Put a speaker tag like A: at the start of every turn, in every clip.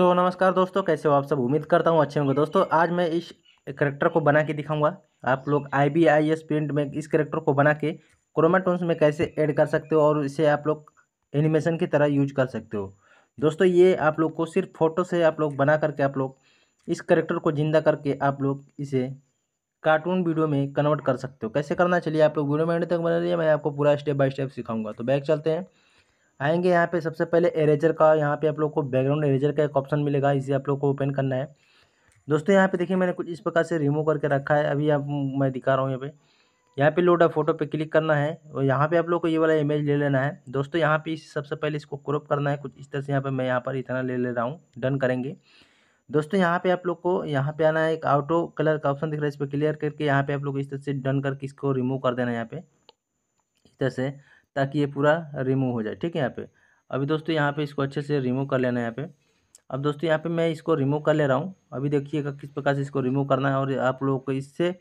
A: तो नमस्कार दोस्तों, कैसे हो आप सब? उम्मीद करता हूँ अच्छे होंगे। दोस्तों, आज मैं इस करेक्टर को बना के दिखाऊँगा। आप लोग I B I S print में इस करेक्टर को बना के क्रोमाटोन्स में कैसे ऐड कर सकते हो और इसे आप लोग एनिमेशन की तरह यूज़ कर सकते हो। दोस्तों, ये आप लोग को सिर्फ़ फ़ोटो से आप लोग बना करके आप लोग इस करेक्टर को ज़िंदा करके आप लोग इसे कार्टून वीडियो में कन्वर्ट कर सकते हो। कैसे करना? चलिए आप लोग वीडियो में एंड तक बना लिया मैं आपको पूरा स्टेप बाय स्टेप सिखाऊँगा। तो बैक चलते हैं। आएँगे यहाँ पे। सबसे पहले एरेजर का, यहाँ पे आप लोग को बैकग्राउंड एरेजर का एक ऑप्शन मिलेगा, इसे आप लोग को ओपन करना है। दोस्तों, यहाँ पे देखिए मैंने कुछ इस प्रकार से रिमूव करके रखा है। अभी आप, मैं दिखा रहा हूँ यहाँ पे। यहाँ पे लोड फ़ोटो पे क्लिक करना है और यहाँ पे आप लोग को ये वाला इमेज ले लेना है। दोस्तों, यहाँ पे सबसे पहले इसको क्रॉप करना है। कुछ इस तरह से यहाँ पे मैं यहाँ पर इतना ले ले रहा हूँ। डन करेंगे। दोस्तों, यहाँ पे आप लोग को, यहाँ पे आना है एक ऑटो कलर का ऑप्शन दिख रहा है। इस पर क्लियर करके यहाँ पे आप लोग इस तरह से डन करके इसको रिमूव कर देना है यहाँ पे। इस तरह से। ताकि ये पूरा रिमूव हो जाए, ठीक है यहाँ पे? अभी दोस्तों यहाँ पे इसको अच्छे से रिमूव कर लेना है यहाँ पे। अब दोस्तों यहाँ पे मैं इसको रिमूव कर ले रहा हूँ। अभी देखिएगा किस प्रकार से इसको रिमूव करना है और आप लोगों को इससे,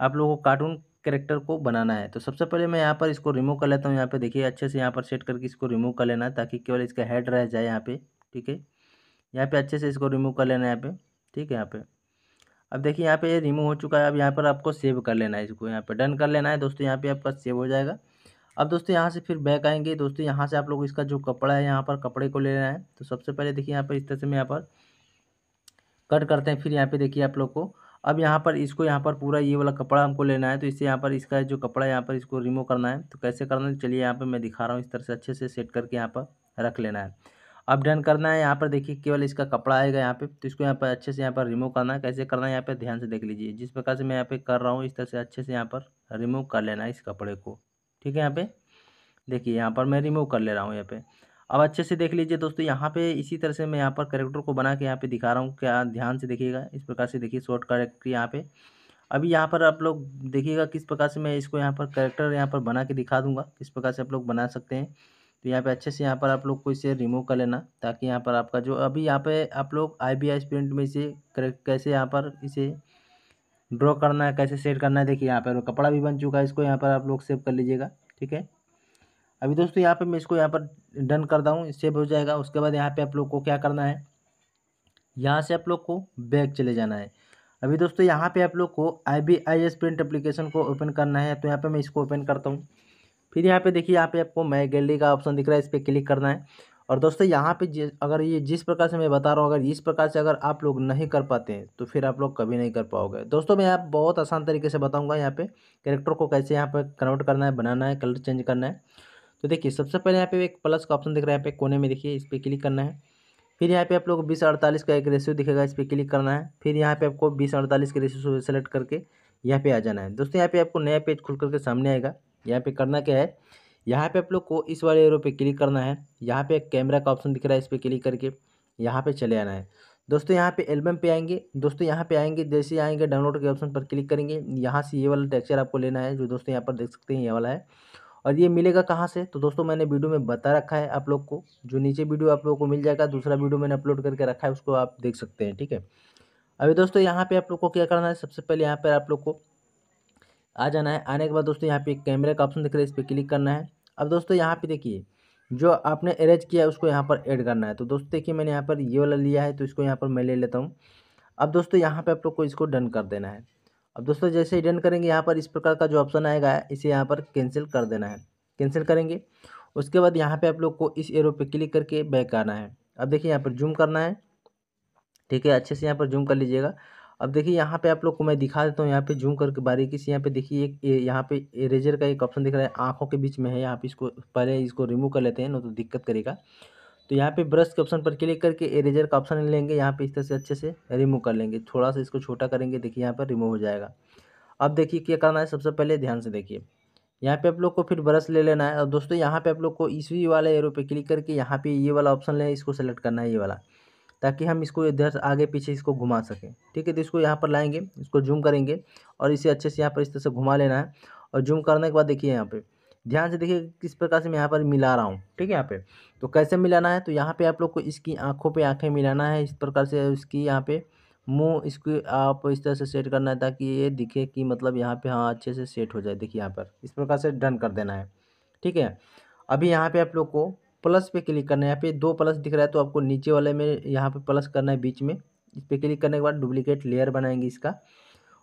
A: आप लोगों को कार्टून करेक्टर को बनाना है। तो सबसे पहले मैं यहाँ पर इसको रिमूव कर लेता हूँ। यहाँ पे देखिए अच्छे से यहाँ पर सेट करके इसको रिमूव कर लेना है ताकि केवल इसका हेड रह जाए यहाँ पे, ठीक है? यहाँ पे अच्छे से इसको रिमूव कर लेना है यहाँ पे, ठीक है यहाँ पे? अब देखिए यहाँ पे ये रिमूव हो चुका है। अब यहाँ पर आपको सेव कर लेना है इसको। यहाँ पे डन कर लेना है। दोस्तों यहाँ पे आपका सेव हो जाएगा। अब दोस्तों यहाँ से फिर बैक आएँगे दोस्तों यहाँ से आप लोग इसका जो कपड़ा है यहाँ पर कपड़े को ले लेना है तो सबसे पहले देखिए यहाँ पर इस तरह से मैं यहाँ पर कट करते हैं फिर यहाँ पे देखिए आप लोग को अब यहाँ पर इसको यहाँ पर पूरा ये वाला कपड़ा हमको लेना है तो इससे यहाँ पर इसका जो कपड़ा है यहाँ पर इसको रिमूव करना है तो कैसे करना है चलिए यहाँ पर मैं दिखा रहा हूँ इस तरह से अच्छे से सेट करके यहाँ पर रख लेना है अब डन करना है यहाँ पर देखिए केवल इसका कपड़ा आएगा यहाँ पे तो इसको यहाँ पर अच्छे से यहाँ पर रिमूव करना है कैसे करना है यहाँ पर ध्यान से देख लीजिए जिस प्रकार से मैं यहाँ पे कर रहा हूँ इस तरह से अच्छे से यहाँ पर रिमूव कर लेना है इस कपड़े को ठीक है यहाँ पे? देखिए, यहाँ पर मैं रिमूव कर ले रहा हूँ यहाँ पे। अब अच्छे से देख लीजिए दोस्तों, यहाँ पे इसी तरह से मैं यहाँ पर करेक्टर को बना के यहाँ पे दिखा रहा हूँ। क्या ध्यान से देखिएगा, इस प्रकार से देखिए शॉर्ट करेक्टर यहाँ पे। अभी यहाँ पर आप लोग देखिएगा किस प्रकार से मैं इसको यहाँ पर करेक्टर यहाँ पर बना के दिखा दूँगा, किस प्रकार से आप लोग बना सकते हैं। तो यहाँ पे अच्छे से यहाँ पर आप लोग को इसे रिमूव कर लेना, ताकि यहाँ पर आपका जो अभी यहाँ पे आप लोग आई बी आई में इसे कैसे यहाँ पर इसे ड्रॉ करना है, कैसे सेट करना है, देखिए यहाँ पर कपड़ा भी बन चुका है, इसको यहाँ पर आप लोग सेव कर लीजिएगा, ठीक है? अभी दोस्तों यहाँ पर मैं इसको यहाँ पर डन करता हूँ, सेव हो जाएगा, उसके बाद यहाँ पर आप लोग को क्या करना है, यहाँ से आप लोग को बैग चले जाना है। अभी दोस्तों यहाँ पे आप लोग को I B I S print application को ओपन करना है तो यहाँ पे मैं इसको ओपन करता हूँ। फिर यहाँ पे देखिए यहाँ पे आपको मै गैलरी का ऑप्शन दिख रहा है, इस पर क्लिक करना है। और दोस्तों, यहाँ पे अगर ये जिस प्रकार से मैं बता रहा हूँ, अगर इस प्रकार से अगर आप लोग नहीं कर पाते हैं तो फिर आप लोग कभी नहीं कर पाओगे। दोस्तों, मैं आप बहुत आसान तरीके से बताऊँगा यहाँ पे, कैरेक्टर को कैसे यहाँ पर कन्वर्ट करना है, बनाना है, कलर चेंज करना है। तो देखिए, सबसे पहले यहाँ पे एक प्लस का ऑप्शन दिख रहा है, यहाँ पे कोने में देखिए, इस पर क्लिक करना है। फिर यहाँ पे आप लोग बीस अड़तालीस का एक रेशियो दिखेगा, इस पर क्लिक करना है। फिर यहाँ पे आपको बीस अड़तालीस के रेशियो सेलेक्ट करके यहाँ पे आ जाना है। दोस्तों, यहाँ पे आपको नया पेज खुल करके सामने आएगा। यहाँ पे करना क्या है यहाँ पे आप लोग को इस वाले एरो पे क्लिक करना है। यहाँ पे एक कैमरा का ऑप्शन दिख रहा है इस पर क्लिक करके। यहाँ पे चले आना है। दोस्तों, यहाँ पे एल्बम पे आएँगे। दोस्तों, यहाँ पे आएँगे। जैसे आएँगे डाउनलोड के ऑप्शन पर क्लिक करेंगे। यहाँ से ये वाला टेक्सचर आपको लेना है, जो दोस्तों यहाँ पर देख सकते हैं, ये वाला है। और ये मिलेगा कहाँ से? तो दोस्तों, मैंने वीडियो में बता रखा है आप लोग को। जो नीचे वीडियो आप लोगों को मिल जाएगा, दूसरा वीडियो मैंने अपलोड करके रखा है, उसको आप देख सकते हैं, ठीक है? अभी दोस्तों, यहाँ पे आप लोग को क्या करना है? सबसे पहले यहाँ पर आप लोग को आ जाना है। आने के बाद दोस्तों यहाँ पे कैमरे का ऑप्शन दिख रहा है, इस पर क्लिक करना है। अब दोस्तों यहाँ पे देखिए, जो आपने अरेंज किया है, उसको यहाँ पर ऐड करना है। तो दोस्तों देखिए मैंने यहाँ पर ये वाला लिया है तो इसको यहाँ पर मैं ले लेता हूँ। अब दोस्तों यहाँ पर आप लोग को इसको डन कर देना है। अब दोस्तों जैसे ही डन करेंगे, यहाँ पर इस प्रकार का जो ऑप्शन आएगा, इसे यहाँ पर कैंसिल कर देना है। कैंसिल करेंगे। उसके बाद यहाँ पे आप लोग को इस एरो पे क्लिक करके बैक आना है। अब देखिए यहाँ पर जूम करना है। ठीक है, अच्छे से यहाँ पर जूम कर लीजिएगा। अब देखिए, यहाँ पे आप लोग को मैं दिखा देता हूँ, यहाँ पे जूम करके बारीकी से यहाँ पे देखिए, एक यहाँ पे इरेजर का एक ऑप्शन दिख रहा है, आँखों के बीच में है यहाँ पे इसको पहले इसको रिमूव कर लेते हैं ना तो दिक्कत करेगा। तो यहाँ पे ब्रश के ऑप्शन पर क्लिक करके इरेजर का ऑप्शन लेंगे, यहाँ पे इस तरह से अच्छे से रिमूव कर लेंगे, थोड़ा सा इसको छोटा करेंगे, देखिए यहाँ पर रिमूव हो जाएगा। अब देखिए क्या करना है, सबसे पहले ध्यान से देखिए, यहाँ पे आप लोग को फिर ब्रश ले लेना है। और दोस्तों, यहाँ पे आप लोग को इसी वाले एरो पे क्लिक करके यहाँ पे ये वाला ऑप्शन लें, इसको सेलेक्ट करना है, ये वाला। ताकि हम इसको इधर आगे पीछे इसको घुमा सकें। ठीक है तो इसको यहाँ पर लाएँगे, इसको जूम करेंगे और इसे अच्छे से यहाँ पर इस तरह से घुमा लेना है और जूम करने के बाद देखिए यहाँ पे, ध्यान से देखिए किस प्रकार से मैं यहाँ पर मिला रहा हूँ। ठीक है यहाँ पे तो कैसे मिलाना है? तो यहाँ पे आप लोग को इसकी आँखों पे आँखें मिलाना है, इस प्रकार से इसकी यहाँ पे मुँह, इसको आप इस तरह से सेट करना है ताकि ये दिखे कि मतलब यहाँ पे हाँ अच्छे से सेट हो जाए। देखिए यहाँ पर, इस प्रकार से डन कर देना है। ठीक है, अभी यहाँ पे आप लोग को प्लस पे क्लिक करना है। यहाँ पे दो प्लस दिख रहा है तो आपको नीचे वाले में यहाँ पे प्लस करना है बीच में। इस पर क्लिक करने के बाद डुप्लीकेट लेयर बनाएँगे इसका।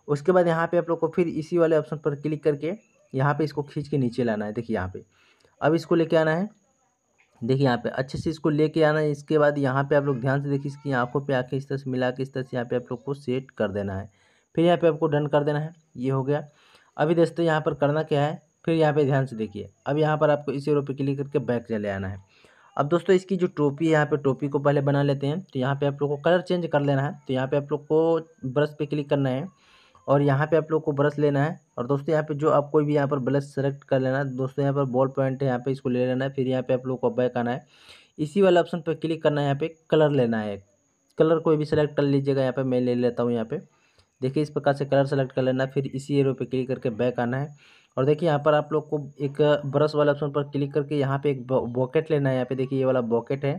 A: उसके बाद यहाँ पे आप लोग को फिर इसी वाले ऑप्शन पर क्लिक करके यहाँ पे इसको खींच के नीचे लाना है। देखिए यहाँ पे। अब इसको लेके आना है। देखिए यहाँ पे अच्छे से इसको लेके आना है। इसके बाद यहाँ पे आप लोग ध्यान से देखिए इसकी आँखों पे आके इस तरह से मिला के इस तरह से यहाँ पे आप लोग को सेट कर देना है। फिर यहाँ पे आपको डन कर देना है। ये हो गया। अभी दोस्तों यहाँ पर करना क्या है? फिर यहाँ पे ध्यान से देखिए। अब यहाँ पर आपको इसी एरो पे क्लिक करके बैक चले आना है। अब दोस्तों इसकी जो टोपी है, यहाँ पे टोपी को पहले बना लेते हैं। तो यहाँ पे आप लोग को कलर चेंज कर लेना है। तो यहाँ पे आप लोग को ब्रश पे क्लिक करना है और यहाँ पे आप लोग को ब्रश लेना है। और दोस्तों यहाँ पे जो आप कोई भी यहाँ पर ब्रश सेलेक्ट कर लेना है, दोस्तों यहाँ पर बॉल पॉइंट है, यहाँ पे इसको ले लेना है, फिर यहाँ पे आप लोग को बैक आना है। इसी वाले ऑप्शन पर क्लिक करना है, यहाँ पे कलर लेना है। कलर कोई भी सेलेक्ट कर लीजिएगा, यहाँ पे मैं ले लेता हूँ यहाँ पे। देखिए इस प्रकार से कलर सेलेक्ट कर लेना है, फिर इसी एरो पे क्लिक करके बैक आना है। और देखिए यहाँ पर आप लोग को एक ब्रश वाले ऑप्शन पर क्लिक करके यहाँ पे एक बॉकेट लेना है। यहाँ पे देखिए ये वाला बॉकेट है,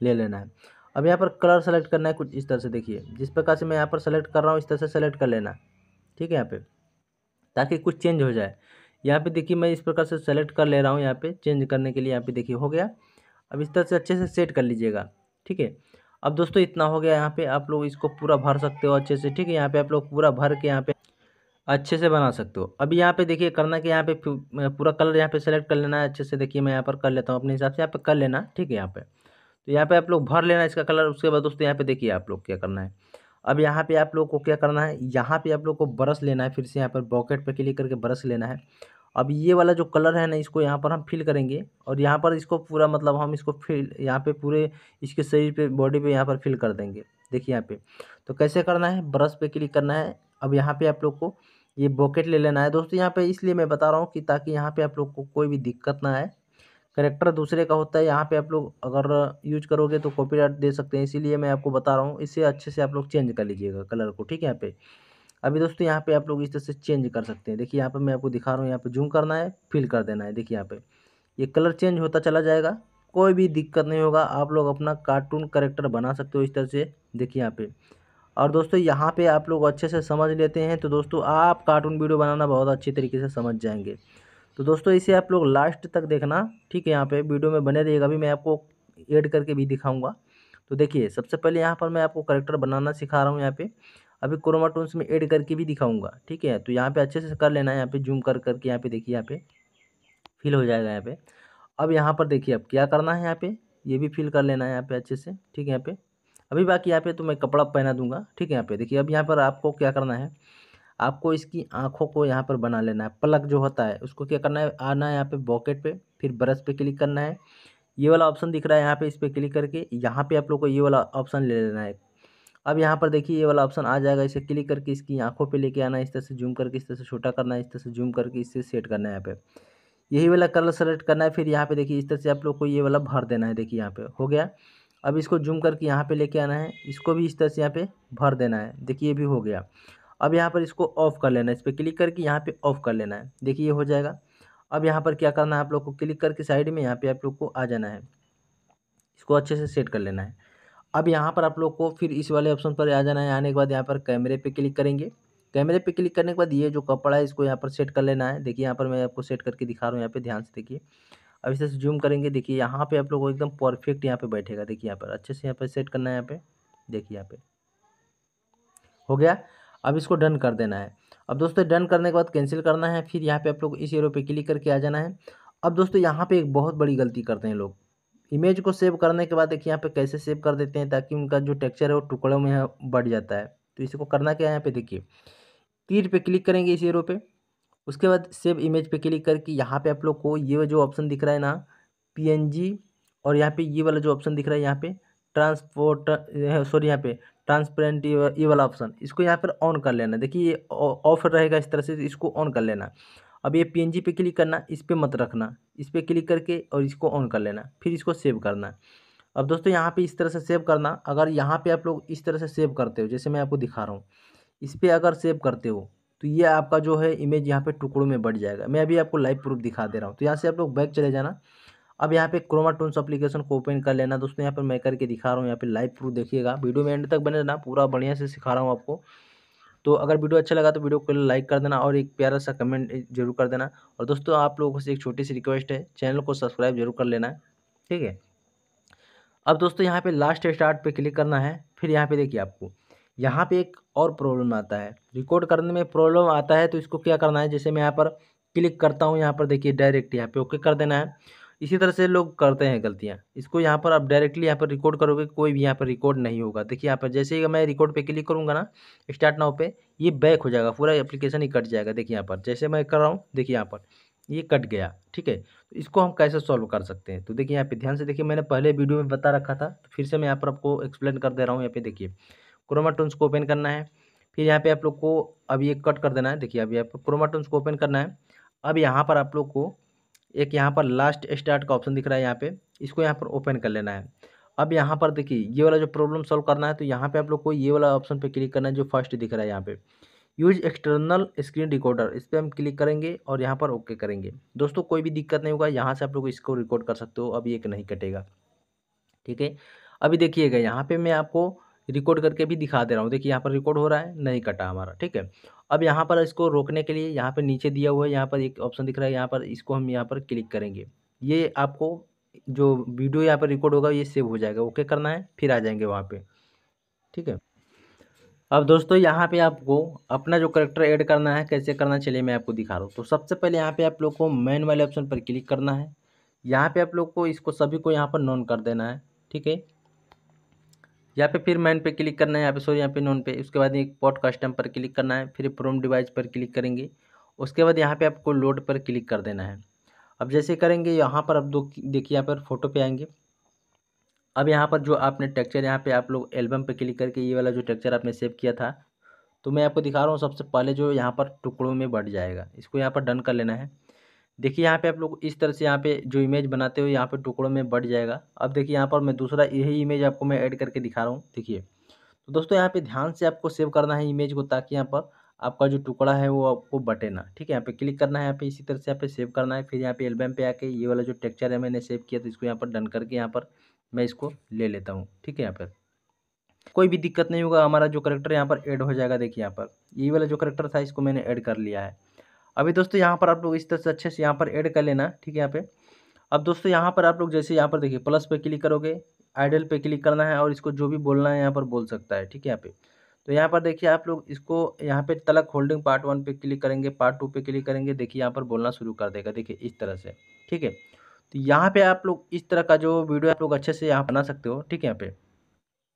A: ले लेना है। अब यहाँ पर कलर सेलेक्ट करना है कुछ इस तरह से देखिए। जिस प्रकार से मैं यहाँ पर सेलेक्ट कर रहा हूँ, इस तरह से सेलेक्ट कर लेना। ठीक है यहाँ पे? ताकि कुछ चेंज हो जाए। यहाँ पे देखिए मैं इस प्रकार से सेलेक्ट कर ले रहा हूँ यहाँ पे चेंज करने के लिए। यहाँ पे देखिए हो गया। अब इस तरह से अच्छे से सेट कर लीजिएगा। ठीक है? अब दोस्तों इतना हो गया यहाँ पे। आप लोग इसको पूरा भर सकते हो अच्छे से। ठीक है? यहाँ पे आप लोग पूरा भर के यहाँ पे अच्छे से बना सकते हो अभी यहाँ पे देखिए करना कि यहाँ पे पूरा कलर यहाँ पे सेलेक्ट कर लेना है अच्छे से देखिए मैं यहाँ पर कर लेता हूँ अपने हिसाब से यहाँ पे कर लेना ठीक है यहाँ पे तो यहाँ पे आप लोग भर लेना इसका कलर उसके बाद दोस्तों यहाँ पे देखिए आप लोग क्या करना है अब यहाँ पे आप लोग को क्या करना है यहाँ पे आप लोग को ब्रश लेना है फिर से यहाँ पर बॉकेट पे क्लिक करके ब्रश लेना है अब ये वाला जो कलर है ना इसको यहाँ पर हम फिल करेंगे और यहाँ पर इसको पूरा मतलब हम इसको फिल यहाँ पे पूरे इसके शरीर पे बॉडी पे यहाँ पर फिल कर देंगे देखिए यहाँ पे तो कैसे करना है ब्रश पे क्लिक करना है अब यहाँ पे आप लोग को ये बॉकेट ले लेना है। दोस्तों, यहाँ पे इसलिए मैं बता रहा हूँ कि ताकि यहाँ पे आप लोग को कोई भी दिक्कत ना आए। करेक्टर दूसरे का होता है। यहाँ पे आप लोग अगर यूज़ करोगे तो कॉपीराइट दे सकते हैं। इसीलिए मैं आपको बता रहा हूँ, इसे अच्छे से आप लोग चेंज कर लीजिएगा कलर को, ठीक है यहाँ पे? अभी दोस्तों, यहाँ पे आप लोग इस तरह से चेंज कर सकते हैं। देखिए, यहाँ पे मैं आपको दिखा रहा हूँ, यहाँ पे जूम करना है फिल कर देना है। देखिए यहाँ पे, ये कलर चेंज होता चला जाएगा। कोई भी दिक्कत नहीं होगा। आप लोग अपना कार्टून करेक्टर बना सकते हो इस तरह से। देखिए यहाँ पे और दोस्तों, यहाँ पे आप लोग अच्छे से समझ लेते हैं तो दोस्तों, आप कार्टून वीडियो बनाना बहुत अच्छी तरीके से समझ जाएँगे। तो दोस्तों, इसे आप लोग लास्ट तक देखना, ठीक है, यहाँ पे वीडियो में बने रहिएगा। अभी मैं आपको ऐड करके भी दिखाऊँगा। तो देखिए, सबसे पहले यहाँ पर मैं आपको करेक्टर बनाना सिखा रहा हूँ यहाँ पे। अभी क्रोमाटोन्स में ऐड करके भी दिखाऊँगा, ठीक है। तो यहाँ पे अच्छे से कर लेना है यहाँ पे जूम कर करके यहाँ पे देखिए, यहाँ पे फिल हो जाएगा यहाँ पे। अब यहाँ पर देखिए, अब क्या करना है यहाँ पे? ये भी फिल कर लेना है यहाँ पे अच्छे से, ठीक है, यहाँ पे। अभी बाकी यहाँ पे तो मैं कपड़ा पहना दूँगा, ठीक है यहाँ पे। देखिए, अब यहाँ पर आपको क्या करना है, आपको इसकी आँखों को यहाँ पर बना लेना है। पलक जो होता है, उसको क्या करना है, आना है यहाँ पे बॉकेट पे, फिर ब्रश पे क्लिक करना है। ये वाला ऑप्शन दिख रहा है यहाँ पे, इस पर क्लिक करके यहाँ पे आप लोग को ये वाला ऑप्शन ले लेना है। अब यहाँ पर देखिए, ये वाला ऑप्शन आ जाएगा, इसे क्लिक करके इसकी आँखों पे लेके आना है, इस तरह से जूम करके, इस तरह से छोटा करना है, इस तरह से जूम करके इससे सेट करना है यहाँ पे। यही वाला कलर सेलेक्ट करना है, फिर यहाँ पे देखिए, इस तरह से आप लोग को ये वाला भर देना है, देखिए यहाँ पे, हो गया। अब इसको जूम करके यहाँ पे लेके आना है। इसको भी इस तरह से यहाँ पे भर देना है। देखिए, ये भी हो गया। अब यहाँ पर इसको ऑफ़ कर लेना है। इस पर क्लिक करके यहाँ पे ऑफ़ कर लेना है। देखिए, ये हो जाएगा। अब यहाँ पर क्या करना है आप लोग को? क्लिक करके साइड में यहाँ पे आप लोग को आ जाना है। इसको अच्छे से सेट कर लेना है। अब यहाँ पर आप लोग को फिर इस वाले ऑप्शन पर आ जाना है। आने के बाद यहाँ पर कैमरे पे क्लिक करेंगे। कैमरे पे क्लिक करने के बाद ये जो कपड़ा है, इसको यहाँ पर सेट कर लेना है। देखिए, यहाँ पर मैं आपको सेट करके दिखा रहा हूँ। यहाँ पे ध्यान से देखिए। अब इसे जूम करेंगे, देखिए यहाँ पे आप लोग को एकदम परफेक्ट यहाँ पे बैठेगा। देखिए यहाँ पर, अच्छे से यहाँ पर सेट करना है यहाँ पे। देखिए यहाँ पे। हो गया? अब इसको डन कर देना है। अब दोस्तों डन करने के बाद कैंसिल करना है, फिर यहाँ पे आप लोग इस एरो पे क्लिक करके आ जाना है। अब दोस्तों, यहाँ पे एक बहुत बड़ी गलती करते हैं लोग। इमेज को सेव करने के बाद देखिए यहाँ पे कैसे सेव कर देते हैं ताकि उनका जो टेक्सचर है वो टुकड़ों में बढ़ जाता है। तो इसको करना क्या है यहाँ पे? देखिए, तीर पे क्लिक करेंगे इस एरो पे। उसके बाद सेव इमेज पे क्लिक करके यहाँ पे आप लोग को ये जो ऑप्शन दिख रहा है ना पीएनजी और यहाँ पे ये वाला जो ऑप्शन दिख रहा है यहाँ पे ट्रांसपोर्ट सॉरी यहाँ पे ट्रांसपेरेंट ये वाला ऑप्शन। इसको यहाँ पर ऑन कर लेना। देखिए ये ऑफ़ रहेगा इस तरह से, इसको ऑन कर लेना। अब ये पीएनजी पे क्लिक करना, इस पर मत रखना। इस पर क्लिक करके और इसको ऑन कर लेना, फिर इसको सेव करना। अब दोस्तों यहाँ पे इस तरह से सेव करना, अगर यहाँ पे आप लोग इस तरह से सेव करते हो, जैसे मैं आपको दिखा रहा हूँ, इस पर अगर सेव करते हो तो ये आपका जो है इमेज यहाँ पे टुकड़ों में बढ़ जाएगा। मैं अभी आपको लाइव प्रूफ दिखा दे रहा हूँ। तो यहाँ से आप लोग बैक चले जाना। अब यहाँ पे क्रोमा टून्स एप्लीकेशन को ओपन कर लेना। दोस्तों, यहाँ पर मैं करके दिखा रहा हूँ। यहाँ पे लाइव प्रूफ देखिएगा। वीडियो में एंड तक बने रहना। पूरा बढ़िया से सिखा रहा हूँ आपको। तो अगर वीडियो अच्छा लगा तो वीडियो को लाइक कर देना और एक प्यारा सा कमेंट ज़रूर कर देना। और दोस्तों, आप लोगों से एक छोटी सी रिक्वेस्ट है। चैनल को सब्सक्राइब ज़रूर कर लेना। ठीक है? अब दोस्तों, यहाँ पे लास्ट स्टार्ट पे क्लिक करना है। फिर यहाँ पे देखिए आपको। यहाँ पे एक और प्रॉब्लम आता है। रिकॉर्ड करने में प्रॉब्लम आता है तो इसको क्या करना है? जैसे मैं यहाँ पर क्लिक करता हूँ, यहाँ पर देखिए डायरेक्ट यहाँ पे ओके कर देना है। इसी तरह से लोग करते हैं गलतियाँ। इसको यहाँ पर आप डायरेक्टली यहाँ पर रिकॉर्ड करोगे, कोई भी यहाँ पर रिकॉर्ड नहीं होगा। देखिए यहाँ पर जैसे ही मैं रिकॉर्ड पे क्लिक करूँगा ना स्टार्ट नाउ पे, ये बैक हो जाएगा, पूरा एप्लीकेशन ही कट जाएगा। देखिए यहाँ पर, जैसे मैं कर रहा हूँ, देखिए यहाँ पर, ये कट गया, ठीक है? तो इसको हम कैसे सॉल्व कर सकते हैं? तो देखिए यहाँ पे ध्यान से देखिए, मैंने पहले वीडियो में बता रखा था तो फिर से मैं यहाँ पर आपको एक्सप्लेन कर दे रहा हूँ। यहाँ पे देखिए क्रोमाटोन्स को ओपन करना है। फिर यहाँ पे आप लोग को अब ये कट कर देना है। देखिए, अभी आप क्रोमाटोन्स को ओपन करना है। अब यहाँ पर आप लोग को एक यहाँ पर लास्ट स्टार्ट का ऑप्शन दिख रहा है यहाँ पे। इसको यहाँ पर ओपन कर लेना है। अब यहाँ पर देखिए, ये वाला जो प्रॉब्लम सॉल्व करना है तो यहाँ पे आप लोग को ये वाला ऑप्शन पे क्लिक करना है जो फ़र्स्ट दिख रहा है यहाँ पे। यूज़ एक्सटर्नल स्क्रीन रिकॉर्डर इस पर हम क्लिक करेंगे और यहाँ पर ओके करेंगे। दोस्तों, कोई भी दिक्कत नहीं होगा। यहाँ से आप लोग इसको रिकॉर्ड कर सकते हो। अभी एक नहीं कटेगा। ठीक है? अभी देखिएगा, यहाँ पे मैं आपको रिकॉर्ड करके भी दिखा दे रहा हूँ। देखिए, यहाँ पर रिकॉर्ड हो रहा है, नहीं कटा हमारा, ठीक है? अब यहाँ पर इसको रोकने के लिए यहाँ पर नीचे दिया हुआ है, यहाँ पर एक ऑप्शन दिख रहा है, यहाँ पर इसको हम यहाँ पर क्लिक करेंगे। ये आपको जो वीडियो यहाँ पर रिकॉर्ड होगा, ये सेव हो जाएगा। ओके करना है, फिर आ जाएँगे वहाँ पर ठीक है? अब दोस्तों, यहाँ पे आपको अपना जो करेक्टर ऐड करना है, कैसे करना चलिए मैं आपको दिखा रहा हूँ। तो सबसे पहले यहाँ पे आप लोग को मैन वाले ऑप्शन पर क्लिक करना है। यहाँ पे आप लोग को इसको सभी को यहाँ पर नॉन कर देना है, ठीक है? यहाँ पे फिर मैन पे क्लिक करना है, यहाँ पे सॉरी यहाँ पे नॉन पे। उसके बाद एक पॉट कस्टम पर क्लिक करना है, फिर प्रोम डिवाइस पर क्लिक करेंगे। उसके बाद यहाँ पे आपको लोड पर क्लिक कर देना है। अब जैसे करेंगे, यहाँ पर अब दो देखिए यहाँ पर फ़ोटो पे आएँगे। अब यहाँ पर जो आपने टेक्चर यहाँ पे आप लोग एल्बम पे क्लिक करके ये वाला जो टेक्चर आपने सेव किया था तो मैं आपको दिखा रहा हूँ, सबसे पहले जो यहाँ पर टुकड़ों में बढ़ जाएगा। इसको यहाँ पर डन कर लेना है। देखिए, यहाँ पे आप लोग इस तरह से यहाँ पे जो इमेज बनाते हो, यहाँ पे टुकड़ों में बढ़ जाएगा। अब देखिए, यहाँ पर मैं दूसरा यही इमेज आपको मैं ऐड करके दिखा रहा हूँ। देखिए तो दोस्तों, यहाँ पे ध्यान से आपको सेव करना है इमेज को, ताकि यहाँ पर आपका जो टुकड़ा है, वो आपको बटे ना। ठीक है, यहाँ पे क्लिक करना है, यहाँ पे इसी तरह से यहाँ पे सेव करना है। फिर यहाँ पे एल्बम पे आके ये वाला जो टेक्चर है, मैंने सेव किया तो इसको यहाँ पर डन करके यहाँ पर मैं इसको ले लेता हूँ। ठीक है, यहाँ पर। कोई भी दिक्कत नहीं होगा, हमारा जो करेक्टर यहाँ पर ऐड हो जाएगा, देखिए, यहाँ पर। ये वाला जो करेक्टर था, इसको मैंने ऐड कर लिया है। अभी दोस्तों यहाँ पर आप लोग इस तरह से अच्छे से यहाँ पर ऐड कर लेना, ठीक है यहाँ पे। अब दोस्तों यहाँ पर आप लोग जैसे यहाँ पर देखिए प्लस पे क्लिक करोगे आइडल पे क्लिक करना है और इसको जो भी बोलना है यहाँ पर बोल सकता है, ठीक है यहाँ पे। तो यहाँ पर देखिए आप लोग इसको यहाँ पे तलक होल्डिंग पार्ट वन पे क्लिक करेंगे पार्ट टू पे क्लिक करेंगे, देखिए यहाँ पर बोलना शुरू कर देगा, देखिए इस तरह से, ठीक है। तो यहाँ पे आप लोग इस तरह का जो वीडियो आप लोग अच्छे से यहाँ बना सकते हो, ठीक है यहाँ पे।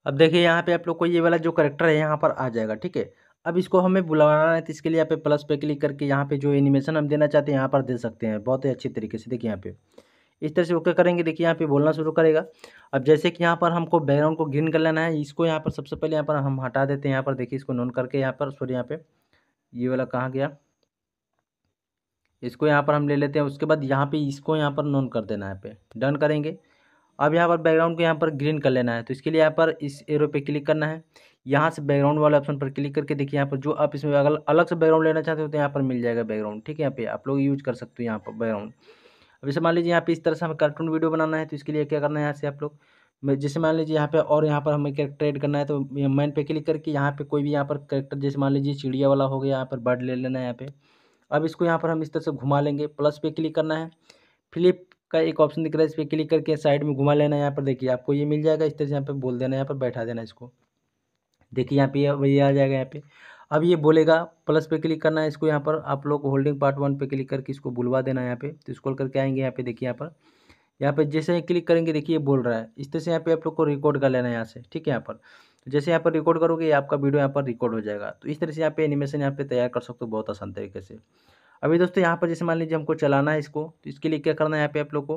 A: अब देखिए यहाँ पे आप लोग को ये वाला जो करेक्टर है यहाँ पर आ जाएगा, ठीक है। अब इसको हमें बुलाना है तो इसके लिए यहाँ पे प्लस पे क्लिक करके यहाँ पे जो एनिमेशन हम देना चाहते हैं, यहाँ पर दे सकते हैं। बहुत ही अच्छी तरीके से देखिए यहाँ पे। इस तरह से ओके करेंगे, देखिए यहाँ पे बोलना शुरू करेगा। अब जैसे कि यहाँ पर हमको बैकग्राउंड को ग्रीन कर लेना है, इसको यहाँ पर सबसे पहले यहाँ पर हम हटा देते हैं, यहाँ पर देखिए इसको नोन करके यहाँ पर सॉरी यहाँ पे, ये वाला कहाँ गया? इसको यहाँ पर हम ले लेते हैं, उसके बाद यहाँ पे इसको यहाँ पर नोन कर देना है पे। डन करेंगे। अब यहाँ पर बैकग्राउंड को यहाँ पर ग्रीन कर लेना है तो इसके लिए यहाँ पर इस एरो पे क्लिक करना है यहाँ से बैकग्राउंड वाले ऑप्शन पर क्लिक करके देखिए यहाँ पर जो आप इसमें अगर अलग से बैकग्राउंड लेना चाहते हो तो यहाँ पर मिल जाएगा बैकग्राउंड ठीक है यहाँ पे आप लोग यूज़ कर सकते हो यहाँ पर बैकग्राउंड अब जैसे मान लीजिए यहाँ पे इस तरह से हमें कार्टून वीडियो बनाना है तो इसके लिए क्या करना है यहाँ से आप लोग जैसे मान लीजिए यहाँ पे और यहाँ पर हमें कैरेक्टर एड करना है तो मैन पे क्लिक करके यहाँ पे कोई भी यहाँ पर कैरेक्टर जैसे मान लीजिए चिड़िया वाला हो गया यहाँ पर बर्ड ले लेना है यहाँ पे अब इसको यहाँ पर हम इस तरह से घुमा लेंगे प्लस पे क्लिक करना है फ्लिप का एक ऑप्शन दिख रहा है, इस पर क्लिक करके साइड में घुमा लेना है यहाँ पर। देखिए, आपको ये मिल जाएगा, इस तरह से यहाँ पर बोल देना है यहाँ पर बैठा देना इसको। देखिए, यहाँ पे वही आ जाएगा यहाँ पे। अब ये बोलेगा प्लस पे क्लिक करना है इसको यहाँ पर। आप लोग होल्डिंग पार्ट वन पे क्लिक करके इसको बुलवा देना है यहाँ पे। तो स्क्रॉल करके आएँगे यहाँ पे, देखिए यहाँ पर। यहाँ पे जैसे क्लिक करेंगे, देखिए ये बोल रहा है। इस तरह से यहाँ पे आप लोग को रिकॉर्ड कर लेना है यहाँ से, ठीक है यहाँ पर। तो जैसे यहाँ पर रिकॉर्ड करोगे आपका वीडियो यहाँ पर रिकॉर्ड हो जाएगा। तो इस तरह से यहाँ पे एनिमेशन यहाँ पे तैयार कर सकते हो बहुत आसान तरीके से। अभी दोस्तों यहाँ पर जैसे मान लीजिए हमको चलाना है इसको तो इसके लिए क्या करना है यहाँ पे आप लोग को?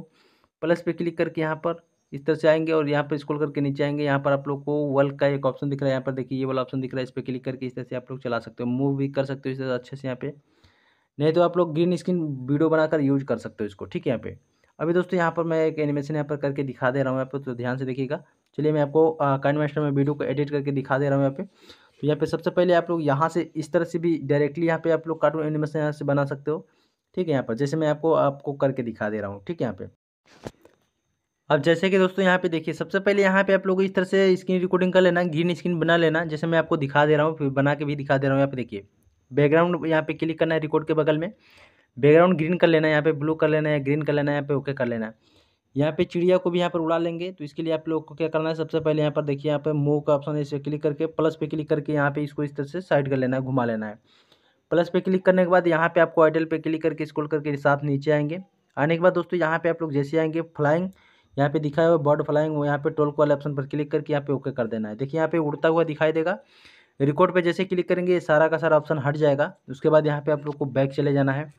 A: प्लस पे क्लिक करके यहाँ पर इस तरह से आएँगे और यहाँ पर स्क्रॉल करके नीचे आएँगे। यहाँ पर आप लोग को वर्ल्ड का एक ऑप्शन दिख रहा है। यहाँ पर देखिए ये वाला ऑप्शन दिख रहा है। इस पर क्लिक करके इस तरह से आप लोग चला सकते हो। मूव भी कर सकते हो इस तरह अच्छे से यहाँ पे। नहीं तो आप लोग ग्रीन स्क्रीन वीडियो बनाकर यूज़ कर सकते हो इसको। ठीक है यहाँ पे। अभी दोस्तों यहाँ पर मैं एक एनिमेशन यहाँ पर करके दिखा दे रहा हूँ यहाँ पर तो ध्यान से देखिएगा। चलिए मैं आपको काइन मास्टर में वीडियो को एडिट करके दिखा दे रहा हूँ यहाँ पे। तो यहाँ पे सबसे पहले आप लोग यहाँ से इस तरह से भी डायरेक्टली यहाँ पे आप लोग कार्टून एनिमेशन यहाँ से बना सकते हो। ठीक है यहाँ पर, जैसे मैं आपको आपको करके दिखा दे रहा हूँ। ठीक है यहाँ पे। अब जैसे कि दोस्तों यहाँ पे देखिए, सबसे पहले यहाँ पे आप लोग इस तरह से स्क्रीन रिकॉर्डिंग कर लेना ग्रीन स्क्रीन बना लेना, जैसे मैं आपको दिखा दे रहा हूँ, फिर बना के भी दिखा दे रहा हूँ यहाँ पे देखिए। बैकग्राउंड यहाँ पे क्लिक करना है रिकॉर्ड के बगल में। बैकग्राउंड ग्रीन कर लेना है यहाँ पे ब्लू कर लेना है ग्रीन कर लेना है यहाँ पे ओके कर लेना। है यहाँ पे चिड़िया को भी यहाँ पर उड़ा लेंगे तो इसके लिए आप लोग को क्या करना है सबसे पहले यहाँ पर देखिए यहाँ पर मूव का ऑप्शन है इसे क्लिक करके प्लस पे क्लिक करके यहाँ पे इसको इस तरह से साइड कर लेना है घुमा लेना है प्लस पे क्लिक करने के बाद यहाँ पे आपको आइडल पे क्लिक करके स्क्रॉल करके साथ नीचे आएँगे आने के बाद दोस्तों यहाँ पे आप लोग जैसे आएँगे फ्लाइंग यहाँ पे दिखाया हुआ बर्ड फ्लाइंग वो यहाँ पे टोल वाले ऑप्शन पर क्लिक करके यहाँ पे ओके कर देना है देखिए यहाँ पे उड़ता हुआ दिखाई देगा रिकॉर्ड पे जैसे क्लिक करेंगे सारा का सारा ऑप्शन हट जाएगा उसके बाद यहाँ पे आप लोग को बैक चले जाना है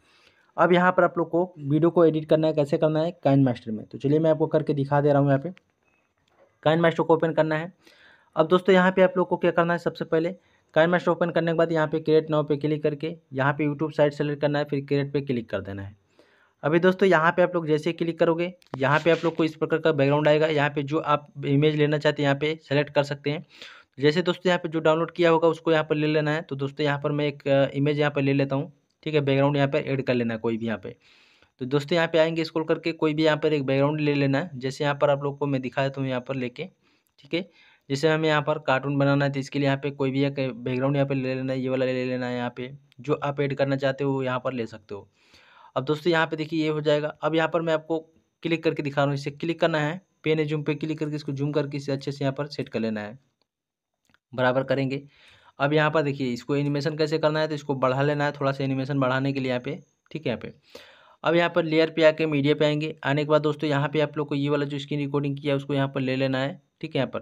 A: अब यहाँ पर आप लोग को वीडियो को एडिट करना है, कैसे करना है काइन मास्टर में। तो चलिए मैं आपको करके दिखा दे रहा हूँ यहाँ पे। काइन मास्टर को ओपन करना है। अब दोस्तों यहाँ पे आप लोग को क्या करना है, सबसे पहले काइन मास्टर ओपन करने के बाद यहाँ पे क्रिएट नाउ पे क्लिक करके यहाँ पे यूट्यूब साइट सेलेक्ट करना है, फिर क्रिएट पे क्लिक कर देना है। अभी दोस्तों यहाँ पे आप लोग जैसे क्लिक करोगे, यहाँ पे आप लोग को इस प्रकार का बैकग्राउंड आएगा। यहाँ पे जो आप इमेज लेना चाहते हैं, यहाँ पे सेलेक्ट कर सकते हैं। जैसे दोस्तों यहाँ पे जो डाउनलोड किया होगा, उसको यहाँ पर ले लेना है। तो दोस्तों यहाँ पर मैं एक इमेज यहाँ पर ले लेता हूँ। ठीक है बैकग्राउंड यहाँ पर ऐड कर लेना है कोई भी यहाँ पे। तो दोस्तों यहाँ पे आएँगे स्क्रॉल करके कोई भी यहाँ पर एक बैकग्राउंड ले लेना है। जैसे यहाँ पर आप लोग को मैं दिखा देता हूँ यहाँ पर लेके, ठीक है? जैसे हमें यहाँ पर कार्टून बनाना है तो इसके लिए यहाँ पे कोई भी एक बैकग्राउंड यहाँ पे ले लेना है, ये वाला ले लेना है यहाँ पे, जो आप ऐड करना चाहते हो यहाँ पर ले सकते हो। अब दोस्तों यहाँ पे देखिए ये हो जाएगा। अब यहाँ पर मैं आपको क्लिक करके दिखा रहा हूँ, इसे क्लिक करना है। पेन जूम पे क्लिक करके इसको जूम करके इसे अच्छे से यहाँ पर सेट कर लेना है। बराबर करेंगे। अब यहाँ पर देखिए, इसको एनिमेशन कैसे करना है? तो इसको बढ़ा लेना है, थोड़ा सा एनिमेशन बढ़ाने के लिए यहाँ पे, ठीक है यहाँ पे। अब यहाँ पर लेयर पे आके मीडिया पे आएँगे। आने के बाद दोस्तों, यहाँ पे आप लोग को ये वाला जो स्क्रीन रिकॉर्डिंग किया उसको यहाँ पर ले लेना है, ठीक है यहाँ पर।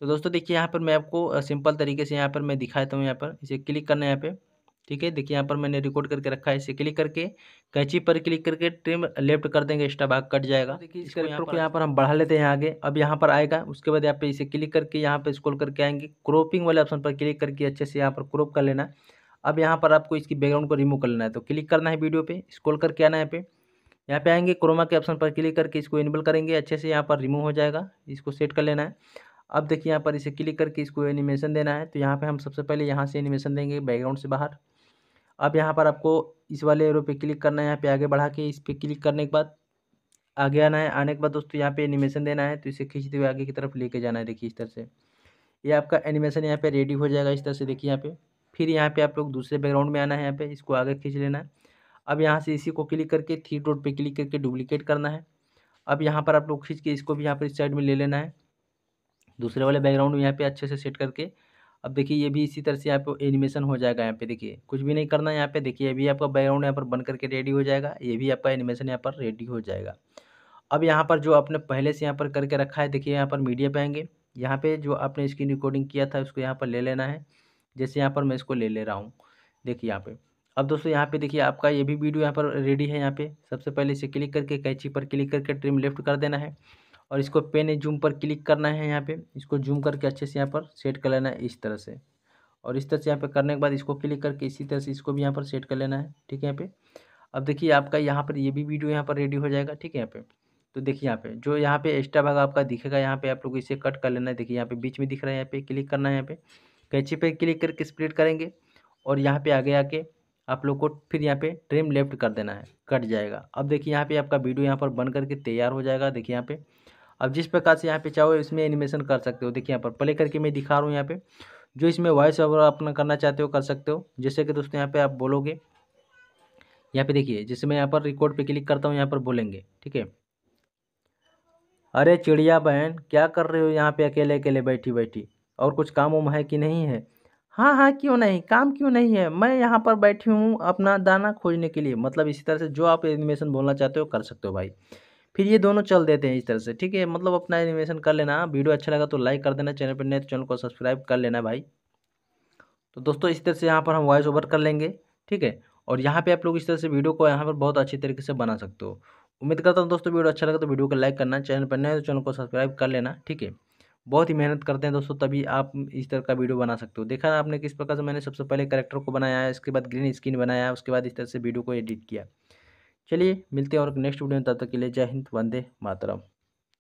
A: तो दोस्तों, देखिए यहाँ पर मैं आपको सिंपल तरीके से यहाँ पर मैं दिखाता हूँ यहाँ पर। इसे क्लिक करना है यहाँ पे। ठीक है? देखिए यहाँ पर मैंने रिकॉर्ड करके रखा है इसे क्लिक करके कैची पर क्लिक करके ट्रिम लेफ़्ट कर देंगे एक्स्ट्रा भाग कट जाएगा। देखिए इस कैरेक्टर को यहाँ पर हम बढ़ा लेते हैं आगे। अब यहाँ पर आएगा उसके बाद यहाँ पे इसे क्लिक करके यहाँ पे स्क्रॉल करके आएँगे। क्रॉपिंग वाले ऑप्शन पर क्लिक करके अच्छे से यहाँ पर क्रॉप कर लेना। अब यहाँ पर आपको इसकी बैकग्राउंड को रिमूव कर लेना है तो क्लिक करना है वीडियो पे स्क्रॉल करके आना है यहाँ पे। यहाँ पे आएँगे क्रोमा के ऑप्शन पर क्लिक करके इसको इनेबल करेंगे अच्छे से यहाँ पर रिमूव हो जाएगा इसको सेट कर लेना है। अब देखिए यहाँ पर इसे क्लिक करके इसको एनिमेशन देना है तो यहाँ पे हम सबसे पहले यहाँ से एनिमेशन देंगे बैकग्राउंड से बाहर। अब यहाँ पर आपको इस वाले एरो पे क्लिक करना है, यहाँ पे आगे बढ़ा के इस पर क्लिक करने के बाद आगे आना है। आने के बाद दोस्तों, यहाँ पे एनिमेशन देना है तो इसे खींचते हुए आगे की तरफ़ लेके जाना है, देखिए इस तरह से। ये आपका एनिमेशन यहाँ पे रेडी हो जाएगा इस तरह से, देखिए यहाँ पे। फिर यहाँ पे आप लोग दूसरे बैकग्राउंड में आना है यहाँ पे, इसको आगे खींच लेना है। अब यहाँ से इसी को क्लिक करके थ्री डॉट पे क्लिक करके डुप्लीकेट करना है। अब यहाँ पर आप लोग खींच के इसको भी यहाँ पर इस साइड में ले लेना है। दूसरे वाले बैकग्राउंड में यहाँ पे अच्छे से सेट करके अब देखिए ये भी इसी तरह से यहाँ पे एनिमेशन हो जाएगा यहाँ पे देखिए। कुछ भी नहीं करना यहाँ पे, देखिए ये भी आपका बैकग्राउंड यहाँ पर बन करके रेडी हो जाएगा, ये भी आपका एनिमेशन यहाँ पर रेडी हो जाएगा। अब यहाँ पर जो आपने पहले से यहाँ पर करके रखा है, देखिए यहाँ पर मीडिया पे आएँगे। यहाँ पे जो आपने स्क्रीन रिकॉर्डिंग किया था, उसको यहाँ पर ले लेना है। जैसे यहाँ पर मैं इसको ले ले रहा हूँ, देखिए यहाँ पे। अब दोस्तों यहाँ पे देखिए आपका ये भी वीडियो यहाँ पर रेडी है यहाँ पे। सबसे पहले इसे क्लिक करके कैची पर क्लिक करके ट्रिम लेफ़्ट कर देना है। और इसको पेन जूम पर क्लिक करना है यहाँ पे। इसको जूम करके अच्छे से यहाँ पर सेट कर लेना है इस तरह से। और इस तरह से यहाँ पे करने के बाद इसको क्लिक करके इसी तरह से इसको भी यहाँ पर सेट कर लेना है। ठीक है यहाँ पे? अब देखिए आपका यहाँ पर ये भी वीडियो यहाँ पर रेडी हो जाएगा। ठीक है यहाँ पे? तो देखिए यहाँ पे, जो यहाँ पे एक्स्ट्रा भाग आपका दिखेगा, यहाँ पे आप लोग इसे कट कर लेना है। देखिए यहाँ पे बीच में दिख रहा है यहाँ पे क्लिक करना है यहाँ पे। कैची पे क्लिक करके स्प्लिट करेंगे और यहाँ पे आगे आके आप लोग को फिर यहाँ पे ट्रिम लेफ़्ट कर देना है। कट जाएगा। अब देखिए यहाँ पे आपका वीडियो यहाँ पर बन करके तैयार हो जाएगा। देखिए यहाँ पे अब जिस प्रकार से यहाँ पे चाहो इसमें एनिमेशन कर सकते हो। देखिए यहाँ पर प्ले करके मैं दिखा रहा हूँ यहाँ पे। जो इसमें वॉइस ओवर अपना करना चाहते हो कर सकते हो। जैसे कि दोस्तों यहाँ पे आप बोलोगे, यहाँ पे देखिए, जैसे मैं यहाँ पर रिकॉर्ड पे क्लिक करता हूँ, यहाँ पर बोलेंगे, ठीक है? अरे चिड़िया बहन, क्या कर रहे हो यहाँ पे अकेले अकेले बैठी बैठी? और कुछ काम उम है कि नहीं है? हाँ हाँ क्यों नहीं? काम क्यों नहीं है? मैं यहाँ पर बैठी हूँ अपना दाना खोजने के लिए। मतलब इसी तरह से जो आप एनिमेशन बोलना चाहते हो कर सकते हो भाई। फिर ये दोनों चल देते हैं इस तरह से, ठीक है? मतलब अपना एनिमेशन कर लेना, वीडियो अच्छा लगा तो लाइक कर देना, चैनल पर नहीं तो चैनल को सब्सक्राइब कर लेना भाई। तो दोस्तों, इस तरह से यहाँ पर हम वॉइस ओवर कर लेंगे, ठीक है? और यहाँ पे आप लोग इस तरह से वीडियो को यहाँ पर बहुत अच्छी तरीके से बना सकते हो। उम्मीद करता हूँ दोस्तों, वीडियो अच्छा लगा तो वीडियो को लाइक करना, चैनल पर नए तो चैनल को सब्सक्राइब कर लेना, ठीक है? बहुत ही मेहनत करते हैं दोस्तों, तभी आप इस तरह का वीडियो बना सकते हो। देखा आपने किस प्रकार से मैंने सबसे पहले करेक्टर को बनाया, इसके बाद ग्रीन स्क्रीन बनाया, उसके बाद इस तरह से वीडियो को एडिट किया। चलिए मिलते हैं और नेक्स्ट वीडियो में, तब तक के लिए जय हिंद, वंदे मातरम।